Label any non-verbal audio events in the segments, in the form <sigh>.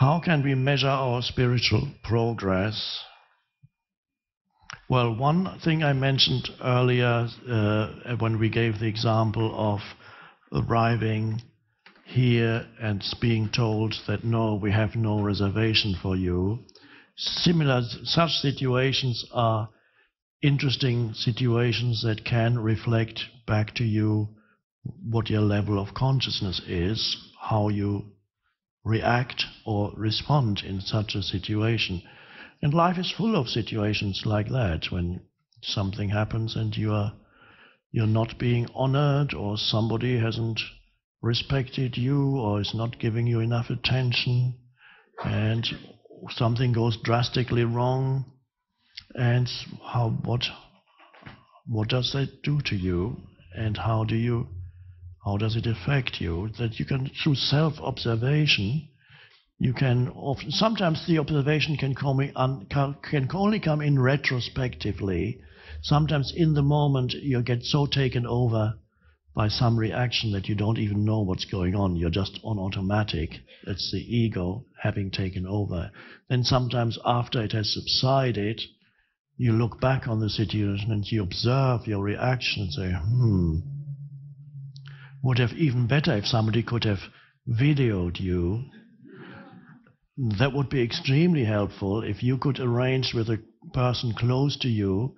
How can we measure our spiritual progress? Well, one thing I mentioned earlier uh, when we gave the example of arriving here and being told that no, we have no reservation for you. Similar, such situations are interesting situations that can reflect back to you what your level of consciousness is, how you react or respond in such a situation. And life is full of situations like that when something happens and you are you're not being honored or somebody hasn't respected you or is not giving you enough attention and something goes drastically wrong and how what what does that do to you and how do you how does it affect you that you can through self observation you can often sometimes the observation can come can only come in retrospectively sometimes in the moment you get so taken over by some reaction that you don't even know what's going on. You're just on automatic. It's the ego having taken over. Then sometimes after it has subsided, you look back on the situation and you observe your reaction and say, hmm, would have even better if somebody could have videoed you. That would be extremely helpful if you could arrange with a person close to you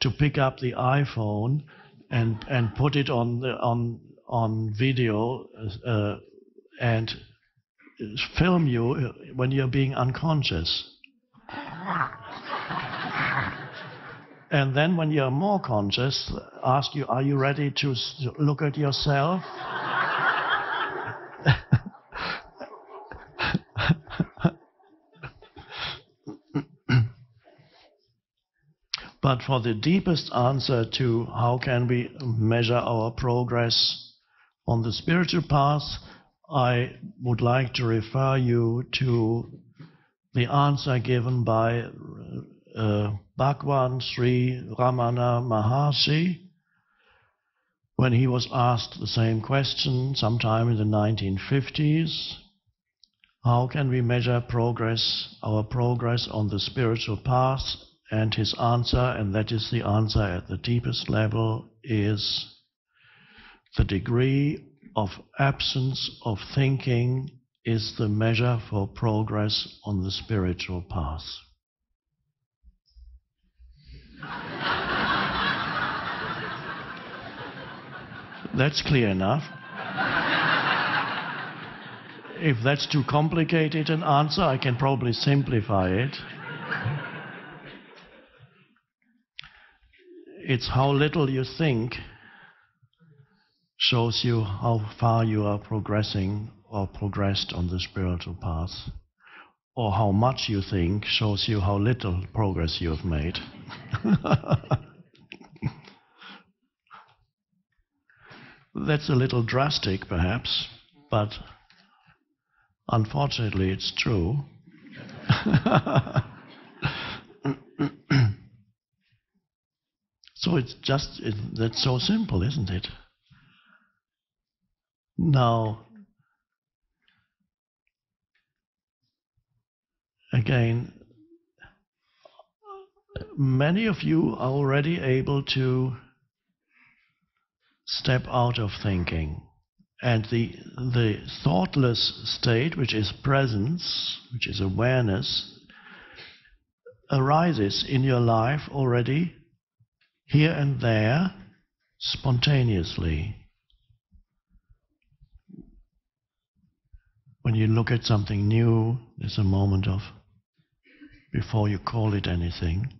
to pick up the iPhone and and put it on the, on on video uh, and film you when you're being unconscious. And then when you're more conscious, ask you, are you ready to look at yourself? <laughs> But for the deepest answer to how can we measure our progress on the spiritual path, I would like to refer you to the answer given by uh, Bhagwan Sri Ramana Maharshi when he was asked the same question sometime in the 1950s. How can we measure progress, our progress on the spiritual path and his answer, and that is the answer at the deepest level, is the degree of absence of thinking is the measure for progress on the spiritual path. That's clear enough. if that's too complicated an answer, I can probably simplify it. It's how little you think shows you how far you are progressing or progressed on the spiritual path. Or how much you think shows you how little progress you have made. <laughs> That's a little drastic, perhaps, but unfortunately it's true. <laughs> So it's just, it, that's so simple, isn't it? Now, again, many of you are already able to step out of thinking. And the, the thoughtless state, which is presence, which is awareness, arises in your life already here and there spontaneously. When you look at something new, there's a moment of, before you call it anything.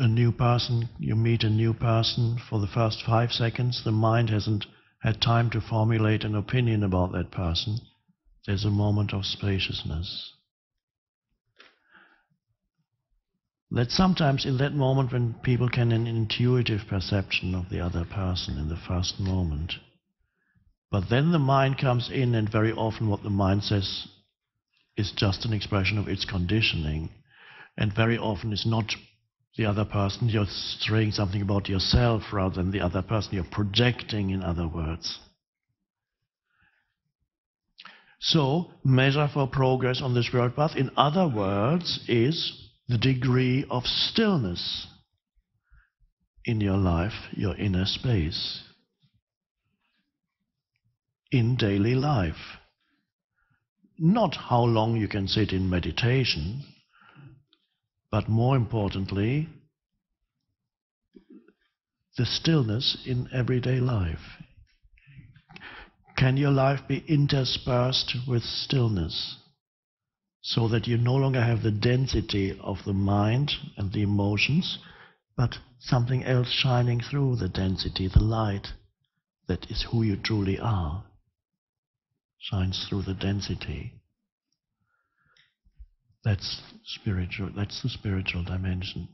A new person, you meet a new person, for the first five seconds, the mind hasn't had time to formulate an opinion about that person. There's a moment of spaciousness. that sometimes in that moment when people can an intuitive perception of the other person in the first moment. But then the mind comes in, and very often what the mind says is just an expression of its conditioning. And very often is not the other person, you're saying something about yourself rather than the other person, you're projecting, in other words. So, measure for progress on the spiritual path, in other words, is the degree of stillness in your life, your inner space, in daily life. Not how long you can sit in meditation, but more importantly, the stillness in everyday life. Can your life be interspersed with stillness so that you no longer have the density of the mind and the emotions, but something else shining through the density, the light that is who you truly are, shines through the density. That's spiritual, that's the spiritual dimension.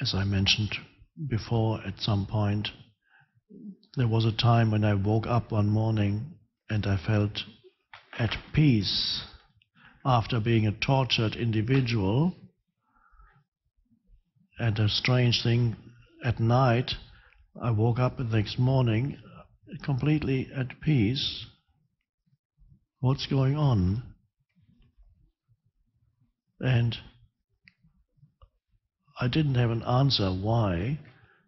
as I mentioned before at some point, there was a time when I woke up one morning and I felt at peace after being a tortured individual. And a strange thing, at night, I woke up the next morning completely at peace. What's going on? And I didn't have an answer why.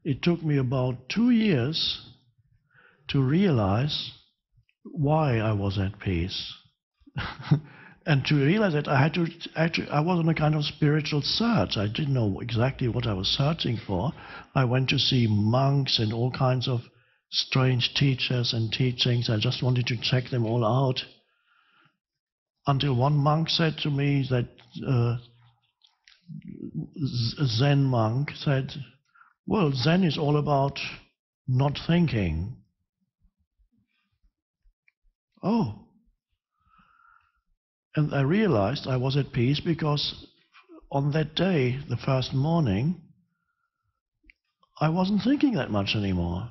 It took me about two years to realize why I was at peace. <laughs> and to realize that I had to actually, I was on a kind of spiritual search. I didn't know exactly what I was searching for. I went to see monks and all kinds of strange teachers and teachings. I just wanted to check them all out. Until one monk said to me that uh, Zen monk said, Well, Zen is all about not thinking. Oh. And I realized I was at peace because on that day, the first morning, I wasn't thinking that much anymore.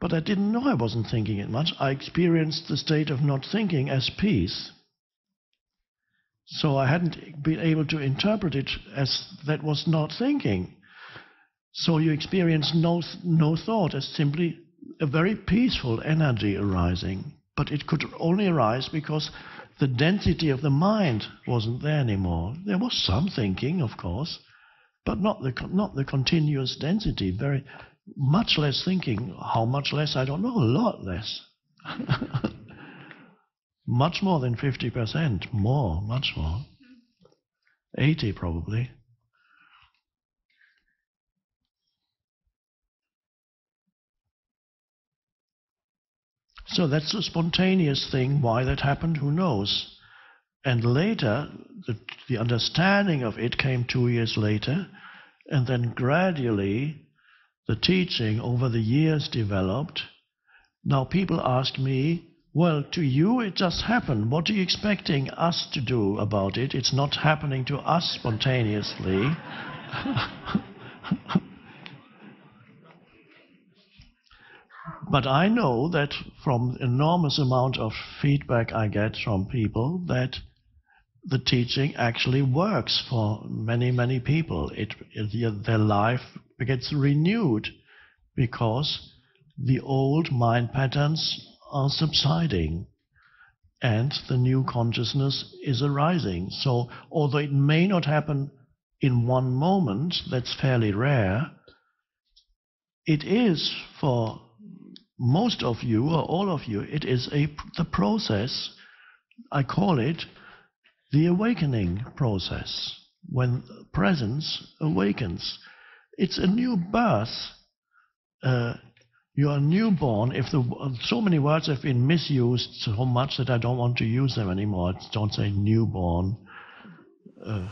But I didn't know I wasn't thinking it much. I experienced the state of not thinking as peace. So I hadn't been able to interpret it as that was not thinking. So you experience no, no thought as simply a very peaceful energy arising. But it could only arise because the density of the mind wasn't there anymore. There was some thinking, of course, but not the, not the continuous density. Very much less thinking. How much less? I don't know. A lot less. <laughs> Much more than 50%. More, much more. 80 probably. So that's a spontaneous thing. Why that happened, who knows? And later, the, the understanding of it came two years later, and then gradually the teaching over the years developed. Now people ask me, well, to you it just happened. What are you expecting us to do about it? It's not happening to us spontaneously. <laughs> but I know that from enormous amount of feedback I get from people that the teaching actually works for many, many people. It, it, their life gets renewed because the old mind patterns are subsiding and the new consciousness is arising. So, although it may not happen in one moment, that's fairly rare, it is for most of you or all of you, it is a, the process, I call it the awakening process, when presence awakens. It's a new birth. Uh, you are newborn. If the, so many words have been misused so much that I don't want to use them anymore. Don't say newborn. Uh,